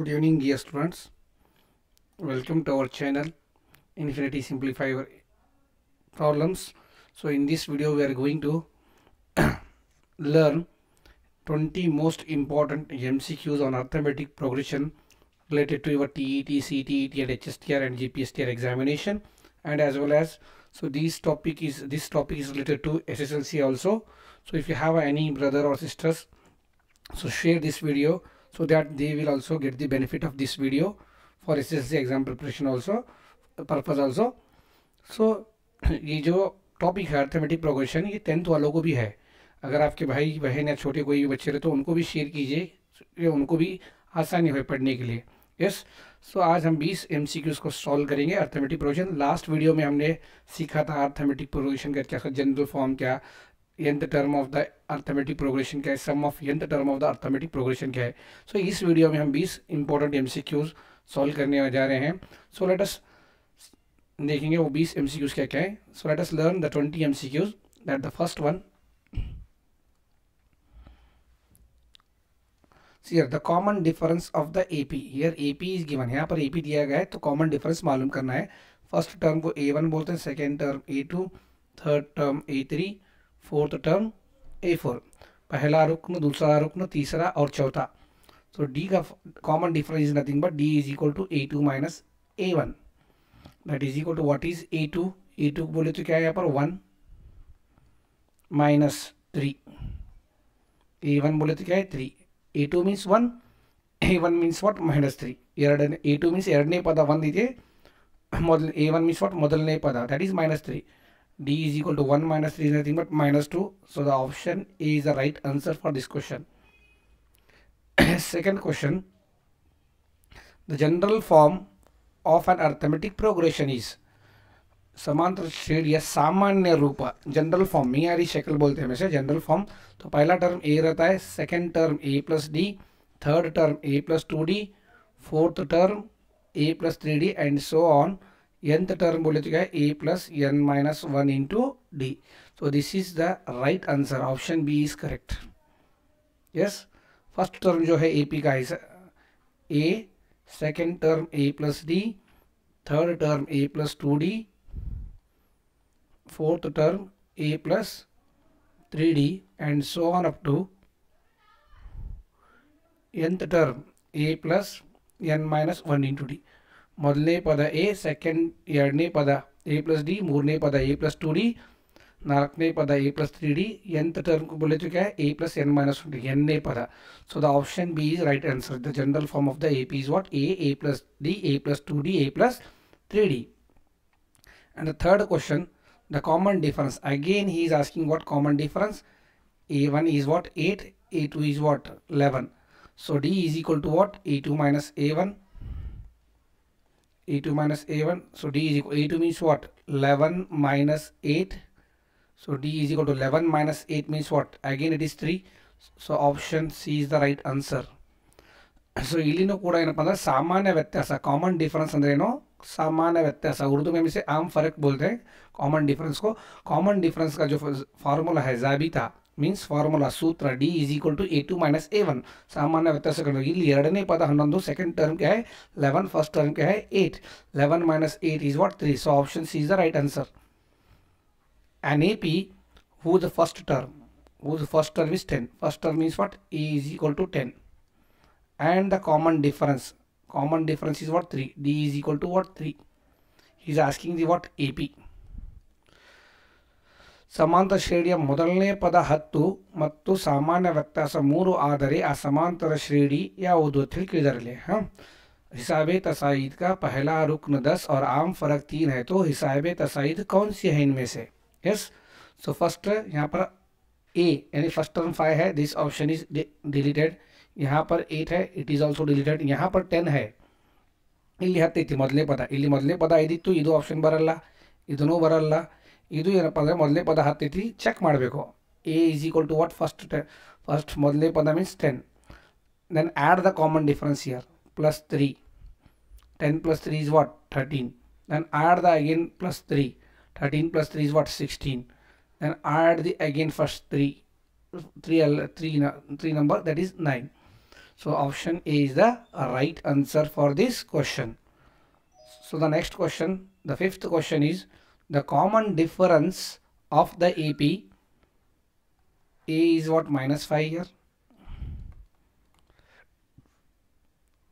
Good evening, dear students. Welcome to our channel Infinity Simplify Your Problems. So, in this video, we are going to learn 20 most important MCQs on arithmetic progression related to your TET, CTET, and HSTR and GPSTR examination, and as well as so this topic is this topic is related to SSLC also. So, if you have any brother or sisters, so share this video so that they will also get the benefit of this video for SSLC exam preparation also, purpose also. So, ये जो topic है arithmetic progression ये tenth वालों को भी है। अगर आपके भाई, बहन या छोटे कोई भी बच्चे रहे तो उनको भी शेयर कीजिए उनको भी आसानी हो पढ़ने के लिए। यस सो आज हम 20 एम को सॉल्व करेंगे अर्थमेटिक प्रोग्रेशन लास्ट वीडियो में हमने सीखा था अर्थमेटिक प्रोग्रेशन का क्या जनरल फॉर्म क्या nth term of the arithmetic progression क्या है? Sum of nth term of the arithmetic progression क्या है? सो so, इस वीडियो में हम 20 इंपॉर्टेंट एमसीक्यूज सॉल्व करने जा रहे हैं। सो लेट अस देखेंगे वो 20 एमसीक्यूज क्या क्या है। So let us learn the 20 MCQs that the first one here the common difference of the AP here AP is given. यहाँ पर AP दिया गया है तो common difference मालूम करना है। फ़र्स्ट टर्म को A1 बोलते हैं second term A2 third term A3 fourth term A4 पहला रुकन दूसरा रुकन तीसरा और चौथा तो D का common difference is nothing but D is equal to A2 minus A1 that is equal to what is A2 A2 बोले तो क्या है यहाँ पर वन माइनस थ्री A1 बोले तो क्या है three A2 means 1 A1 means what minus 3 ಎರಡನೇ A2 means ಎರಡನೇ ಪದ ಒಂದಿದೆ ಮೊದಲ A1 means what ಮೊದಲನೇ ಪದ that is minus 3 D is equal to 1 minus 3 is nothing but minus 2 so the option A is the right answer for this question second question the general form of an arithmetic progression is समांतर श्रेणी या सामान्य रूप general form मियारी शक्ल बोलते हैं वैसे general form तो पहला टर्म ए रहता है second term a plus d third term a plus two d fourth term a plus three d and so on nth term बोले a plus n minus 1 into d. So this is the right answer. Option B is correct. Yes. First term jo hai AP का है a, second term a plus d, third term a plus 2d, fourth term a plus 3d and so on up to nth term a plus n minus 1 into d. ಮೊದಲನೇ ಪದ A second ಎರಡನೇ ಪದ A plus D ಮೂರನೇ ಪದ A plus two D ನಾಲ್ಕನೇ ಪದ A plus three D nth term बोले तो क्या है A plus n minus one n पद so the option b is right answer the general form of the ap is what a a plus d a plus 2d a plus 3d and the third question the common difference again he is asking what common difference a1 is what 8 a2 is what 11 so d is equal to what a2 minus a1 a2 minus a1 so d is equal a2 means what 11 minus 8 so d is equal to 11 minus 8 means what again it is 3 so option c is the right answer so ಇಲ್ಲಿನೂ ಕೂಡ ಏನಪ್ಪ ಅಂದ್ರೆ ಸಾಮಾನ್ಯ ವ್ಯತ್ಯಾಸ common difference ಅಂದ್ರೆ ಏನು सामान्य व्यत्यास उर्दू में इसे आम फर्क बोलते हैं कॉमन डिफरेंस को कॉमन डिफरेंस का जो फॉर्मूला है जाबिता ಮೀನ್ಸ್ ಫಾರ್ಮುಲಾ ಸೂತ್ರ D is equal to A two minus A one ಸಾಮಾನ್ಯ ವ್ಯತ್ಯಾಸಗಳು ಇಲ್ಲಿ ಎರಡನೇ ಪದ ಹನ್ನೊಂದು second term K high eleven first term K high eight eleven minus eight is what three so option C is the right answer an AP whose first term whose first term is 10 first term means what a is equal to 10 and the common difference common difference is what 3 d is equal to what 3 he is asking the what AP ಸಮಾಂತರ ಶ್ರೇಣಿಯ ಮೊದಲನೇ ಪದ ಹತ್ತು ಮತ್ತು ಸಾಮಾನ್ಯ ವ್ಯತ್ಯಾಸ ಮೂರು ಆದರೆ ಆ ಸಮಾಂತರ ಶ್ರೇಣಿ ಯಾವುದು ಅಂತ ಹೇಳಿ ಕೇಳಿದಾರಲ್ಲಿ ಹಾಂ हिसाब तसाइद का पहला रुकन दस और आम फर्क तीन है तो हिसाब तसाइद कौन सी है इनमें से यस सो फर्स्ट यहाँ पर ए यानी फर्स्ट टर्म फाइव है दिस ऑप्शन इज डिलीटेड यहाँ पर एट है इट ಈಸ್ ಆಲ್ಸೋ ಡಿಲೀಟೆಡ್ यहाँ पर ಟೆನ್ है ಇಲ್ಲಿ ಹತ್ತೈತಿ ಮೊದಲನೇ ಪದ ಇಲ್ಲಿ ಮೊದಲನೇ ಪದ ಐದಿತ್ತು ಇದು ಆಪ್ಷನ್ ಬರಲ್ಲ ಇದೂ ಬರಲ್ಲ ಇದು ಏನಪ್ಪ ಅಂದರೆ ಮೊದಲನೇ ಪದ ಹತ್ತೈತಿ ಚೆಕ್ ಮಾಡಬೇಕು a is equal to what first first ಮೊದಲನೇ ಪದ means ten then add the common difference year plus 3 10 plus 3 is what 13 then add the again plus 3 13 plus 3 is what 16 then add the again first 3 3 3 3 number that is 9 So option A is the right answer for this question. So the next question, the fifth question is the common difference of the AP A is what, minus 5 here?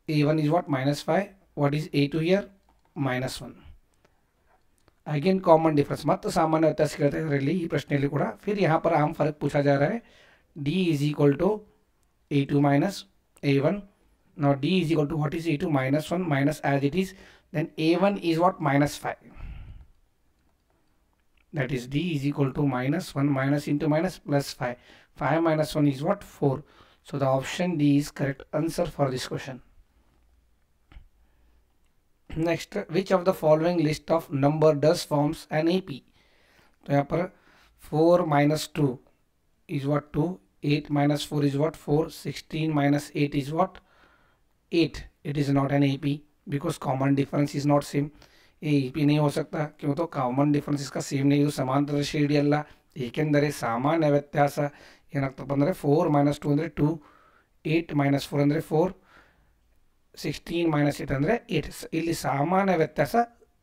A1 is what, minus 5 what is A2 here? Minus 1 again common difference मात्र सामान्य व्यत्यास कहते हैं rally प्रश्न कूड़ा। फिर यहाँ पर आम फ़र्क पूछा जा रहा है। D is equal to a two minus a one not d is equal to what is a two minus one minus as it is then a one is what minus five that is d is equal to minus 1 minus into minus plus 5 5 minus 1 is what 4 so the option d is correct answer for this question next which of the following list of number does forms an ap तो यहाँ पर 4 minus 2 is what 2 8 minus 4 is what 4 16 minus 8 is what 8 it is not an ap because common difference is not same A E P नहीं हो सकता क्यों तो common difference ಇಸ್ಕ same नहीं ಇದು ಸಮಾಂತರ ಶ್ರೇಣಿ ಅಲ್ಲ ಏಕೆಂದರೆ ಸಾಮಾನ್ಯ ವ್ಯತ್ಯಾಸ ಏನಾಗ್ತಪ್ಪ ಅಂದರೆ ಫೋರ್ ಮೈನಸ್ ಟು ಅಂದರೆ ಟು ಏಯ್ಟ್ ಮೈನಸ್ ಫೋರ್ ಅಂದರೆ ಫೋರ್ ಸಿಕ್ಸ್ಟೀನ್ ಮೈನಸ್ ಏಟ್ ಅಂದರೆ ಏಟ್ ಇಲ್ಲಿ ಸಾಮಾನ್ಯ ವ್ಯತ್ಯಾಸ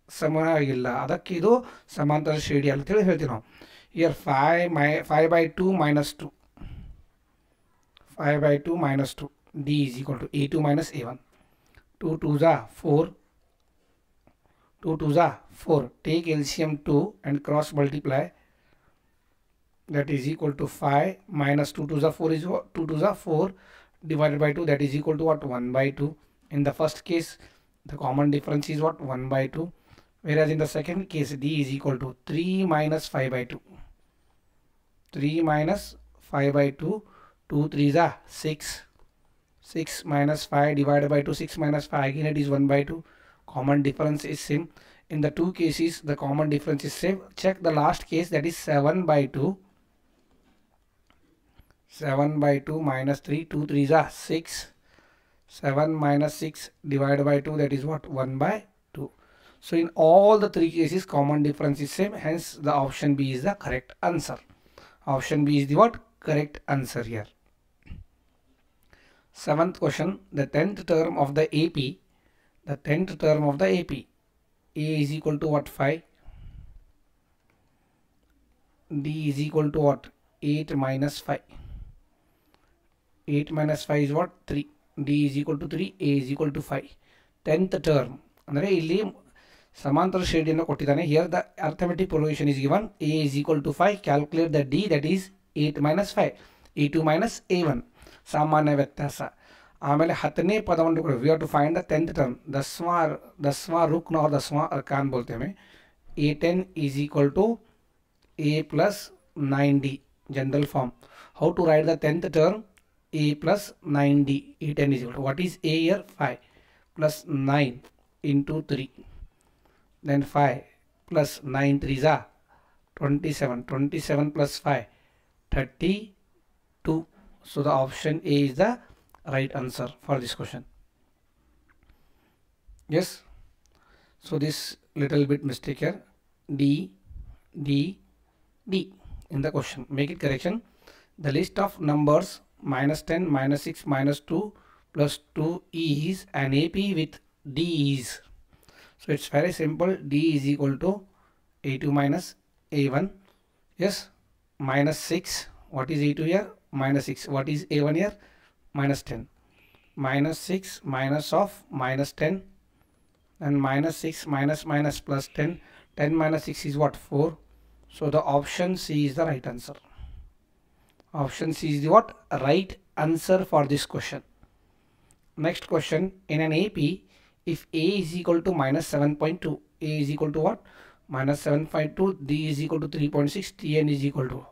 ಸಮವಾಗಿಲ್ಲ ಅದಕ್ಕೆ ಇದು ಸಮಾಂತರ ಶ್ರೇಣಿ ಅಂತೇಳಿ ಹೇಳ್ತೀವಿ ನಾವು here five my five by two minus two five by two minus two D is equal to A two minus A one two two Jha four 2 2 are 4 take LCM 2 and cross multiply. That is equal to 5 minus 2 2 are 4 is what? 2 2 are 4 divided by 2 that is equal to what? 1 by 2 in the first case the common difference is what? 1 by 2 whereas in the second case d is equal to 3 minus 5 by 2 3 minus 5 by 2 2 3 are 6 6 minus 5 divided by 2 6 minus 5 again it is 1 by 2 common difference is same. In the two cases the common difference is same. Check the last case that is 7 by 2 7 by 2 minus 3 2 3 are 6 7 minus 6 divided by 2 that is what? 1 by 2 so in all the three cases common difference is same. Hence the option b is the correct answer. Option b is the what? Correct answer here. Seventh question the 10th term of the ap the 10th term of the AP. A is equal to what? 5. D is equal to what? 8 minus 5. 8 minus 5 is what? 3. D is equal to 3. A is equal to 5. 10th term. ಅಂದರೆ ಇಲ್ಲಿ ಸಮಾಂತರ ಶ್ರೇಣಿಯನ್ನು ಕೊಟ್ಟಿದ್ದಾನೆ here the arithmetic provision is given A is equal to five calculate the D that is eight minus five A two minus A one ಸಾಮಾನ್ಯ ವ್ಯತ್ಯಾಸ ಆಮೇಲೆ ಹತ್ತನೇ ಪದವನ್ನು ಕೂಡ we are to find the tenth term ದಸ್ವಾ ದಸ್ವಾ ರುಕ್ನ और दसवां अरकान बोलते हैं A ten is equal to A plus nine D general form how to write the tenth term A plus nine D A ten is equal to what is A here five plus nine into three then five plus nine three जा twenty seven twenty seven plus five thirty two so the option A is the right answer for this question. Yes. So this little bit mistake here. D D D in the question. Make it correction. The list of numbers minus 10 minus 6 minus 2 plus 2 is an AP with D is. So it's very simple. D is equal to A2 minus A1 yes. Minus 6 what is A2 here? Minus 6 what is A1 here minus 10 minus 6 minus of minus 10 and minus 6 minus minus plus 10 10 minus 6 is what? 4 so the option C is the right answer. Option C is the what? Right answer for this question. Next question. In an AP if A is equal to minus 7.2 A is equal to what? Minus 7.2 D is equal to 3.6 Tn is equal to.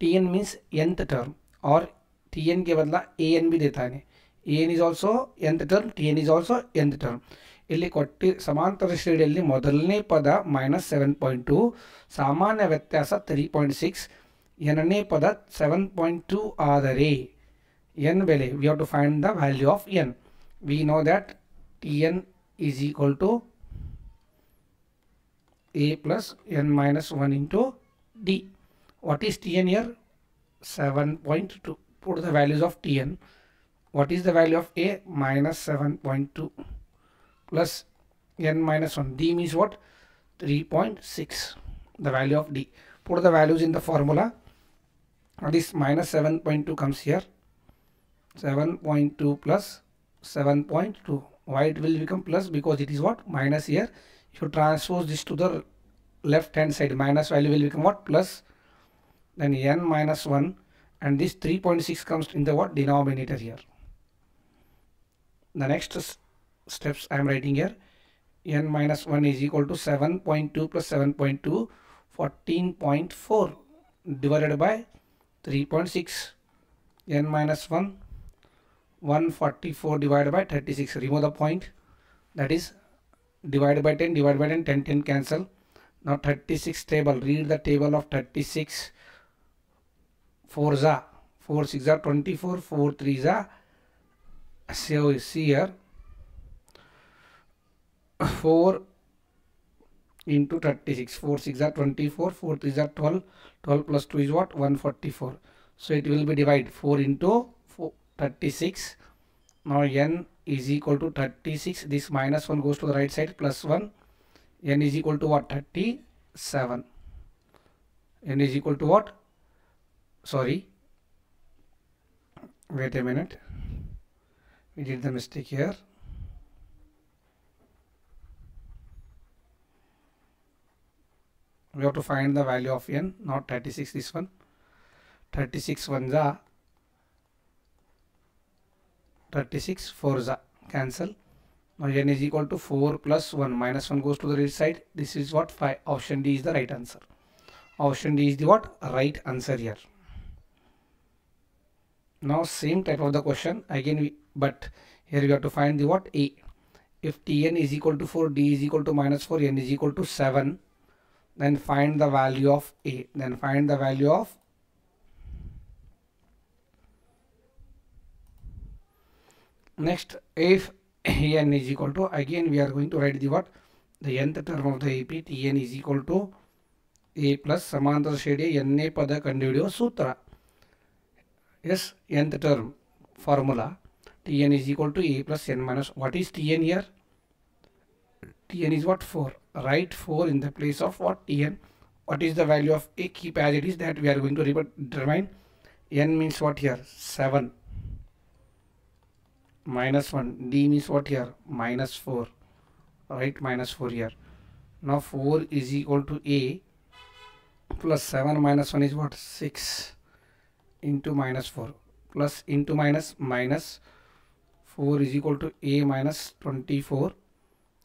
Tn means nth term और T N के बदला A N भी देता है A n is also nth term T n is also nth term ಇಲ್ಲಿ ಕೊಟ್ಟಿ ಸಮಾಂತರ ಶ್ರೇಣಿಯಲ್ಲಿ ಮೊದಲನೇ ಪದ ಮೈನಸ್ ಸೆವೆನ್ ಪಾಯಿಂಟ್ ಟು ಸಾಮಾನ್ಯ ವ್ಯತ್ಯಾಸ ತ್ರೀ ಪಾಯಿಂಟ್ ಸಿಕ್ಸ್ ಎರಡನೇ ಪದ ಸೆವೆನ್ ಪಾಯಿಂಟ್ ಟು ಆದರೆ ಎನ್ ಬೆಲೆ we have to find the value of n we know that T n is equal to A plus n minus one into D what is T n here 7.2 put the values of tn. What is the value of a? Minus 7.2 plus n minus 1 d means what? 3.6 the value of d. Put the values in the formula. Now this minus 7.2 comes here. 7.2 plus 7.2 why it will become plus? Because it is what? Minus here. You transpose this to the left hand side minus value will become what? Plus. Then n minus 1 and this 3.6 comes in the what? Denominator here. The next steps I am writing here. N minus 1 is equal to 7.2 plus 7.2 14.4 divided by 3.6 n minus 1 144 divided by 36 remove the point. That is divided by 10 divided by 10 10 10 cancel. Now 36 table. Read the table of 36 4 za. 4 6 are 24 4 3 za. So see here. 4 into 36 4 6 are 24 4 3 are 12 12 plus 2 is what? 144 so it will be divided. 4 into 4, 36 now n is equal to 36 this minus 1 goes to the right side plus 1 n is equal to what? 37 n is equal to what sorry? Wait a minute. We did the mistake here. We have to find the value of n not 36 this one. 36 ones are 36 4 are cancel. Now n is equal to 4 plus 1 minus 1 goes to the right side. This is what 5 option d is the right answer. Option d is the what? Right answer here now same type of the question again we, but here we have to find the what a if tn is equal to 4 d is equal to minus 4 n is equal to 7 then find the value of a then find the value of next if n is equal to again we are going to write the what the nth term of the ap tn is equal to a plus ಸಮಾಂತರ ಶ್ರೇಣಿಯ ಎನ್ನೇ ಪದ ಕಂಡುಹಿಡಿಯುವ ಸೂತ್ರ Yes nth term formula tn is equal to a plus n minus what is tn here? Tn is what? 4 write 4 in the place of what? Tn. What is the value of a? Keep as it is that we are going to determine. N means what here? 7 minus 1 d means what here? Minus 4 right minus 4 here. Now 4 is equal to a plus 7 minus 1 is what? 6 into minus 4 plus into minus minus 4 is equal to a minus 24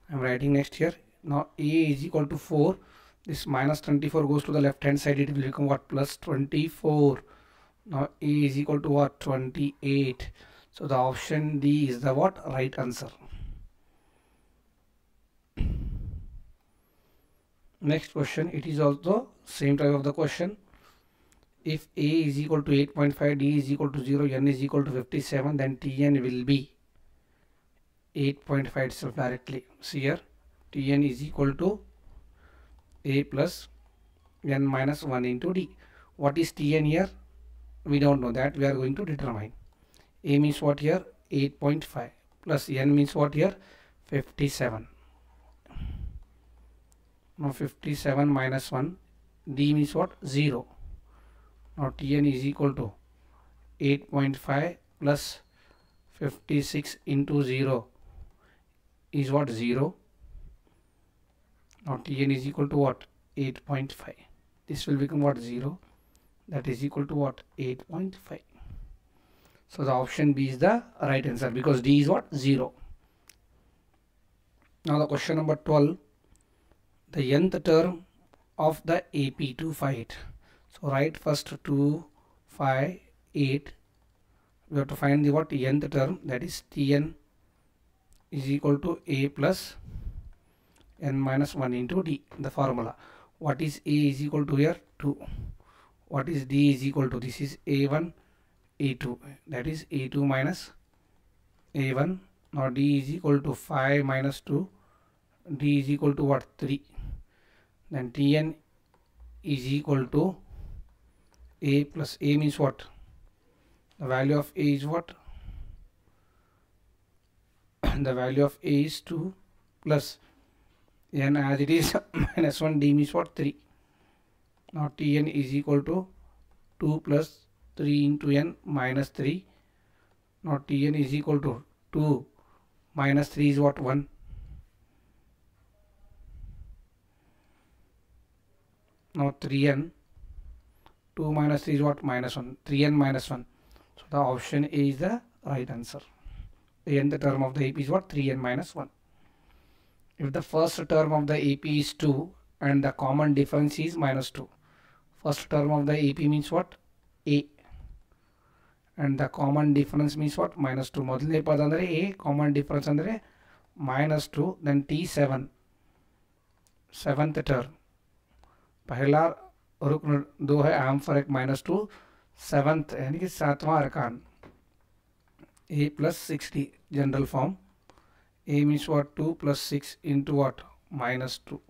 I'm writing next here. Now a is equal to 4 this minus 24 goes to the left hand side. It will become what? Plus 24 now a is equal to what? 28 so the option d is the what? Right answer. Next question. It is also same type of the question if a is equal to 8.5 d is equal to 0 n is equal to 57 then tn will be 8.5 itself directly. See here tn is equal to a plus n minus 1 into d. What is tn here? We don't know that. We are going to determine. A means what here? 8.5 plus n means what here? 57 now 57 minus 1 d means what? 0 now tn is equal to 8.5 plus 56 into 0 is what? 0 now tn is equal to what? 8.5 this will become what? 0 that is equal to what? 8.5 so the option b is the right answer because d is what? 0 now the question number 12 the nth term of the AP 258. So write first 258. We have to find the what? Nth term that is Tn is equal to A plus n minus 1 into D the formula. What is A is equal to here? 2. What is D is equal to this is A1 A2 that is A2 minus A1 now D is equal to 5 minus 2 D is equal to what? 3 then Tn is equal to a plus a means what? The value of a is what? The value of a is 2 plus n as it is minus 1 d means what? 3 now tn is equal to 2 plus 3 into n minus 3 now tn is equal to 2 minus 3 is what? 1 now 3n 2 minus 3 is what minus 1 3n minus 1 so the option A is the right answer the nth term of the AP is what 3n minus 1 if the first term of the AP is 2 and the common difference is minus 2 first term of the AP means what A and the common difference means what minus 2 ಮೊದಲನೇ ಪದ ಅಂದರೆ A common difference ಅಂದರೆ minus 2 then T7 seventh term पहला रुकन दो है, आम फ़र्क माइनस टू, सेवंथ यानी कि सातवां अरकान। A plus sixty general form a means what two plus six into what minus two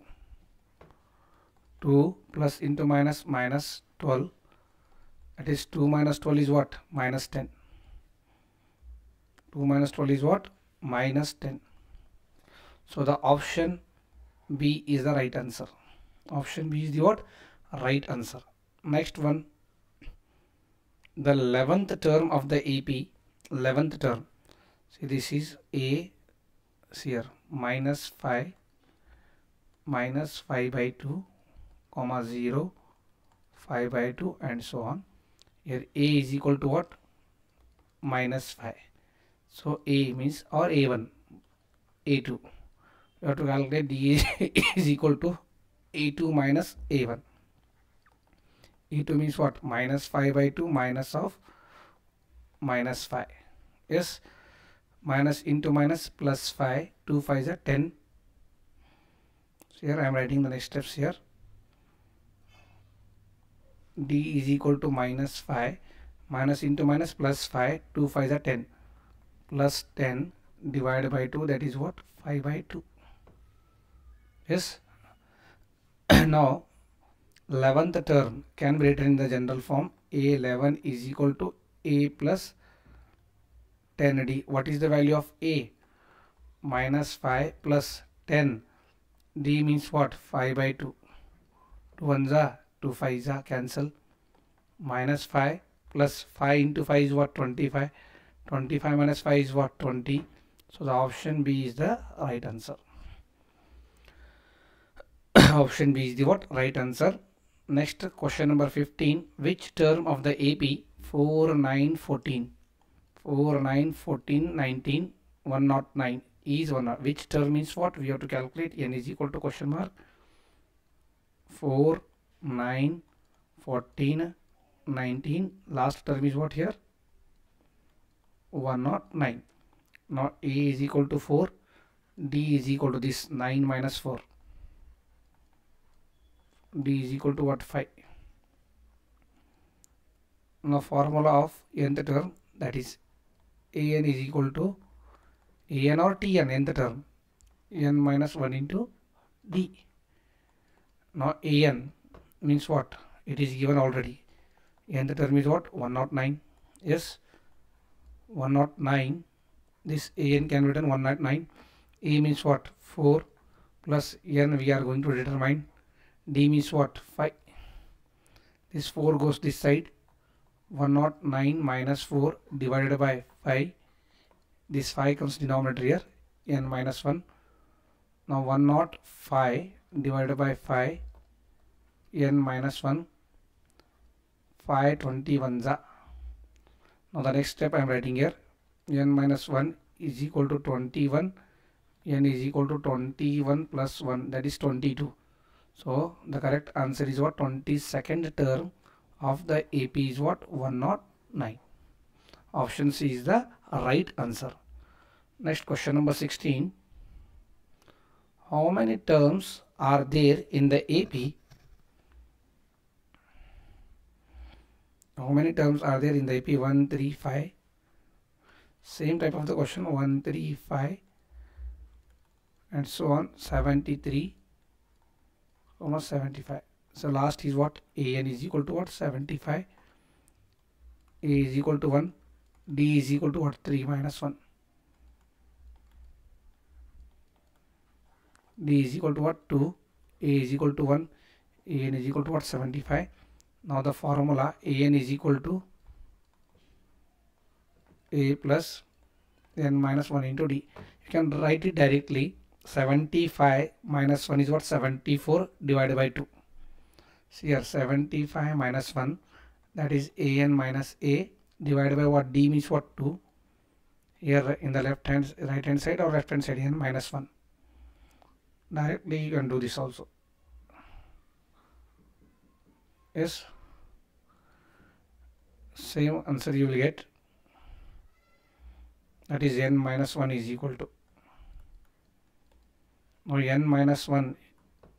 two plus into minus minus twelve that 2 minus 12 is what? minus 10 2 minus 12 is what? minus 10 so, the option b is the right answer. Option b is the what? Right answer. Next one. The 11th term of the ap 11th term. See this is a here minus 5 minus 5 by 2 comma 0 5 by 2 and so on. Here a is equal to what? Minus 5 so a means or a1 a2 you have to calculate d is equal to a2 minus a1 a2 means what? Minus 5 by 2 minus of minus 5 yes? Minus into minus plus 5 2 5 is 10 so here I am writing the next steps here. D is equal to minus 5 minus into minus plus 5 2 5 is 10 plus 10 divided by 2 that is what? 5 by 2 yes? Now 11th term can be written in the general form. A11 is equal to a plus 10d what is the value of a? Minus 5 plus 10 d means what? 5 by 2 2 ones are 2 5s are cancel. Minus 5 plus 5 into 5 is what? 25 25 minus 5 is what? 20 so the option b is the right answer. Option b is the what? Right answer next question number 15 which term of the ap 4 9 14 4 9 14 19 109 is one which term means what? We have to calculate n is equal to question mark. 4 9 14 19 last term is what here? 109 now a is equal to 4 d is equal to this 9 minus 4 d is equal to what? 5 now formula of nth term that is an is equal to an or tn nth term. N minus 1 into d. Now an means what? It is given already. Nth term is what? 109 yes. 109 this an can be written 109 a means what? 4 plus n we are going to determine d means what? 5 this 4 goes this side. 109 minus 4 divided by 5 this 5 comes denominator here. N minus 1 now 105 divided by 5 n minus 1 5 21 now the next step I am writing here. N minus 1 is equal to 21 n is equal to 21 plus 1 that is 22 so the correct answer is what? 22nd term of the AP is what? 109 option C is the right answer. Next question number 16 how many terms are there in the AP how many terms are there in the AP 135 same type of the question. 135 and so on. 73 almost 75 so last is what? An is equal to what? 75 a is equal to 1 d is equal to what? 3 minus 1 d is equal to what? 2 a is equal to 1 an is equal to what? 75 now the formula an is equal to a plus n minus 1 into d. You can write it directly 75 minus 1 is what? 74 divided by 2 so here 75 minus 1 that is an minus a divided by what? D means what? 2 here in the left hand right hand side or left hand side n minus 1 directly you can do this also. Yes? Same answer you will get. That is n minus 1 is equal to now n minus 1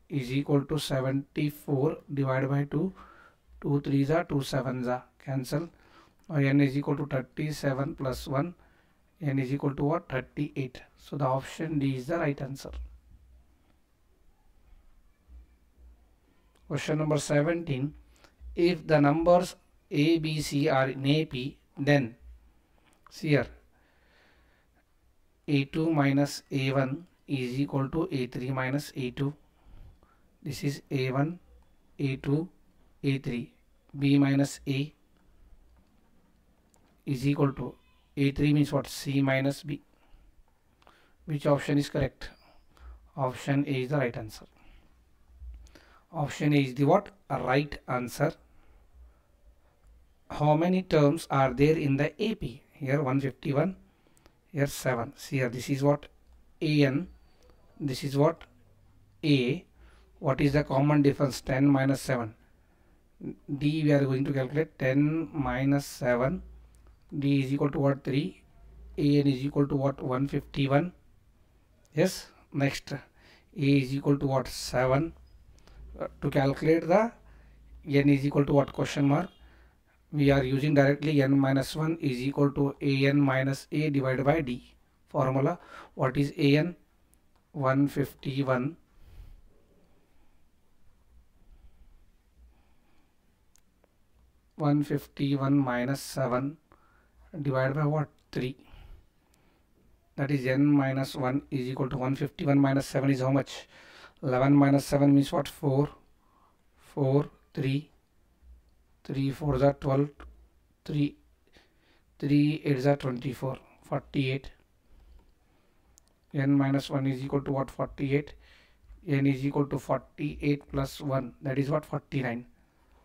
is equal to 74 divided by 2 2 3s are 2 7s are. Cancel. Now n is equal to 37 plus 1 n is equal to what? 38 so the option d is the right answer. Question number 17 if the numbers a b c are in ap then see here. A2 minus a1 is equal to a3 minus a2 this is a1 a2 a3 b minus a is equal to a3 means what? C minus b. Which option is correct? Option a is the right answer. Option a is the what? A right answer. How many terms are there in the ap here 151 here 7 see here this is what? An this is what? A what is the common difference? 10 minus 7 d we are going to calculate 10 minus 7 d is equal to what? 3 an is equal to what? 151 yes? Next. A is equal to what? 7 uh, to calculate the n is equal to what? question mark. We are using directly n minus 1 is equal to an minus a divided by d. Formula. What is an 151 151 minus 7 divided by what? 3 that is n minus 1 is equal to 151 minus 7 is how much? 11 minus 7 means what? 4 4 3 3 4 are 12 3 3 8 are 24 48 n minus 1 is equal to what? 48 n is equal to 48 plus 1 that is what? 49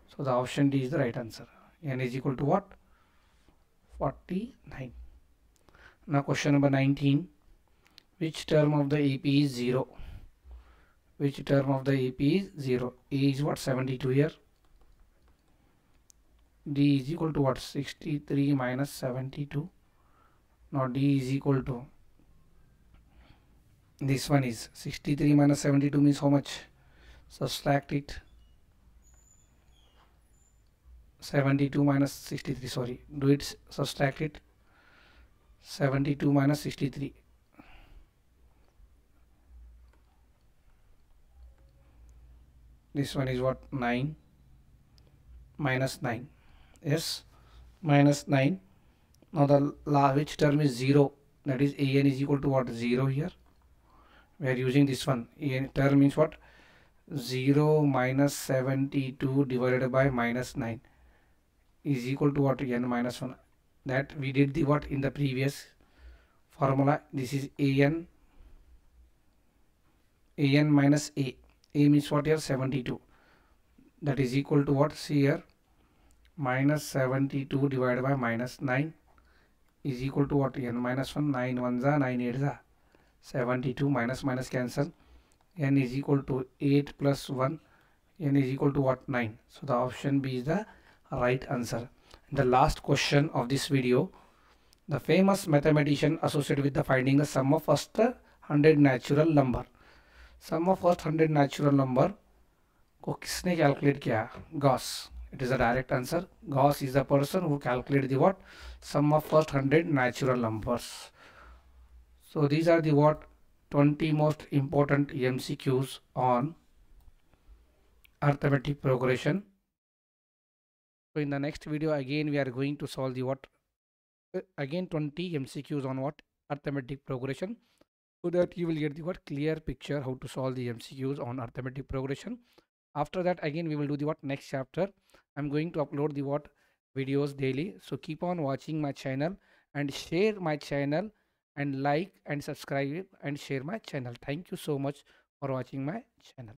so the option D is the right answer. n is equal to what? 49 now question number 19 which term of the AP is 0 which term of the AP is 0 A is what? 72 here. D is equal to what? 63 minus 72 now D is equal to this one is 63 minus 72 means how much? Subtract it. 72 minus 63 sorry. Do it subtract it. 72 minus 63 this one is what? 9 minus 9 yes minus 9 now the which term is 0 that is an is equal to what? 0 here we are using this one. Term means what? 0 minus 72 divided by minus 9 is equal to what? N minus 1 that we did the what? In the previous formula. This is an an minus a. A means what here? 72 that is equal to what? See here. Minus 72 divided by minus 9 is equal to what? N minus 1 9 1s are 9 8s are 72 minus minus cancel n is equal to 8 plus 1 n is equal to what 9 so the option b is the right answer the last question of this video the famous mathematician associated with the finding the sum of first 100 natural number sum of first 100 natural number को किसने calculate किया Gauss it is a direct answer gauss is the person who calculated the what sum of first 100 natural numbers So these are the what 20 most important MCQs on arithmetic progression. So in the next video again we are going to solve the what uh, again 20 MCQs on what arithmetic progression so that you will get the what clear picture how to solve the MCQs on arithmetic progression. After that again we will do the what next chapter. I'm going to upload the what videos daily so keep on watching my channel and share my channel and like and subscribe and share my channel. Thank you so much for watching my channel.